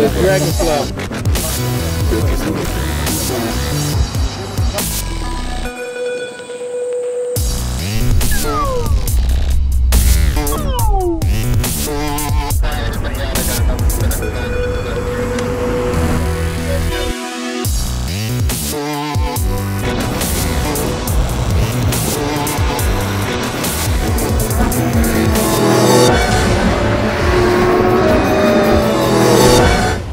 The dragonfly.